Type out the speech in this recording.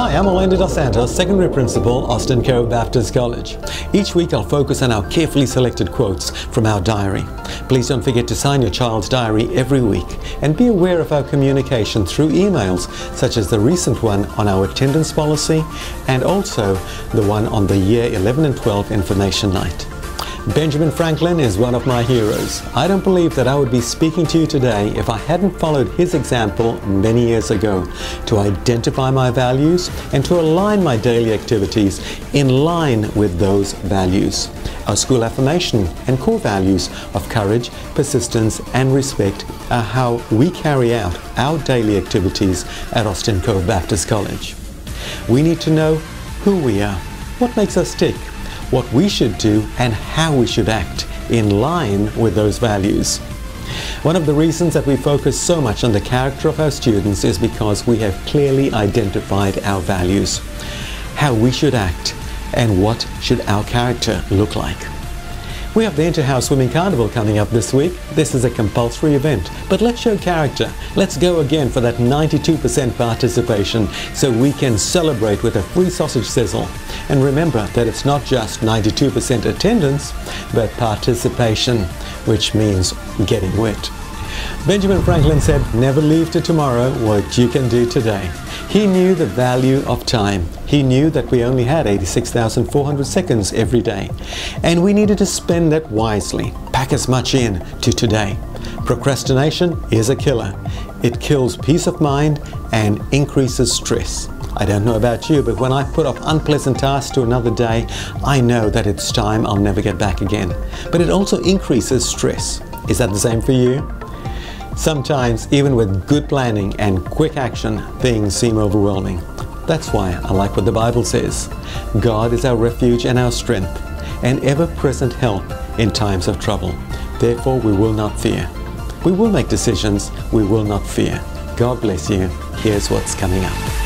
Hi, I'm Orlando Dos Santos, Secondary Principal, Austin Cove Baptist College. Each week I'll focus on our carefully selected quotes from our diary. Please don't forget to sign your child's diary every week and be aware of our communication through emails, such as the recent one on our attendance policy and also the one on the year 11 and 12 information night. Benjamin Franklin is one of my heroes. I don't believe that I would be speaking to you today if I hadn't followed his example many years ago to identify my values and to align my daily activities in line with those values. Our school affirmation and core values of courage, persistence, and respect are how we carry out our daily activities at Austin Cove Baptist College. We need to know who we are, what makes us tick, what we should do and how we should act in line with those values. One of the reasons that we focus so much on the character of our students is because we have clearly identified our values, how we should act, and what should our character look like. We have the Interhouse Swimming Carnival coming up this week. This is a compulsory event, but let's show character. Let's go again for that 92% participation so we can celebrate with a free sausage sizzle. And remember that it's not just 92% attendance, but participation, which means getting wet. Benjamin Franklin said, never leave to tomorrow what you can do today. He knew the value of time. He knew that we only had 86,400 seconds every day. And we needed to spend that wisely. Pack as much in to today. Procrastination is a killer. It kills peace of mind and increases stress. I don't know about you, but when I put off unpleasant tasks to another day, I know that it's time I'll never get back again. But it also increases stress. Is that the same for you? Sometimes, even with good planning and quick action, things seem overwhelming. That's why I like what the Bible says. God is our refuge and our strength, and ever-present help in times of trouble. Therefore, we will not fear. We will make decisions we will not fear. God bless you. Here's what's coming up.